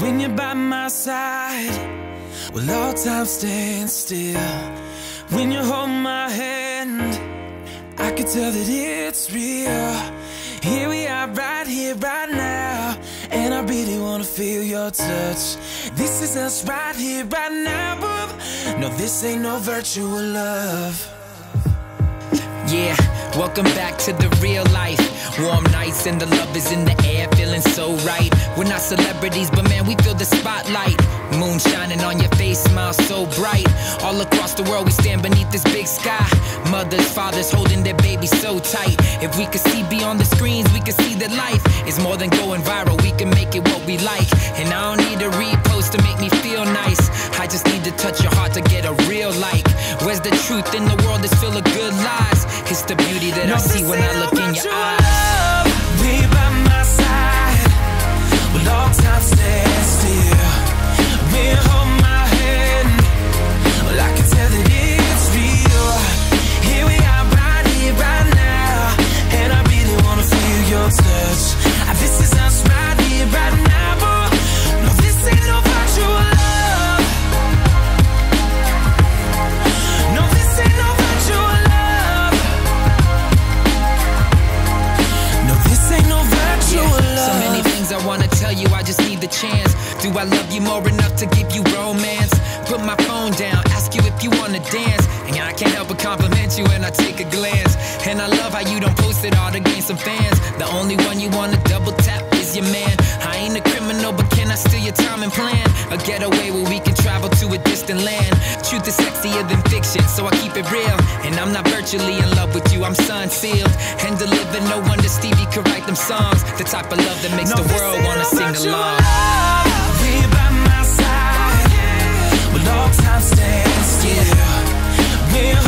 When you're by my side, will all time stand still. When you hold my hand, I can tell that it's real. Here we are, right here, right now. And I really wanna feel your touch. This is us right here, right now. No, this ain't no virtual love. Yeah, welcome back to the real life. Warm nights and the love is in the air, feeling so right. We're not celebrities, but man, we feel the spotlight. Moon shining on your face, smile so bright. All across the world, we stand beneath this big sky. Mothers, fathers holding their babies so tight. If we could see beyond the screens, we could see that life is more than going viral. We can make it what we like. And I don't need a repost to make me feel nice. I just need to touch your heart the truth in the world is full of good lies? It's the beauty that No, I see when I look in your eyes. love. Be by my side. Will all time stand still. You hold my hand, well, I can tell that it's real. Here we are, right here, right now. And I really wanna feel your touch. This is us right here, right now. I love you more enough to give you romance? Put my phone down, ask you if you wanna dance. And I can't help but compliment you when I take a glance. And I love how you don't post it all to gain some fans. The only one you wanna double tap is your man. I ain't a criminal, but can I steal your time and plan? A getaway where we can travel to a distant land. Truth is sexier than fiction, so I keep it real. And I'm not virtually in love with you, I'm signed sealed. And deliver no wonder Stevie could write them songs. The type of love that makes No, the world wanna sing along. stand still. Mirror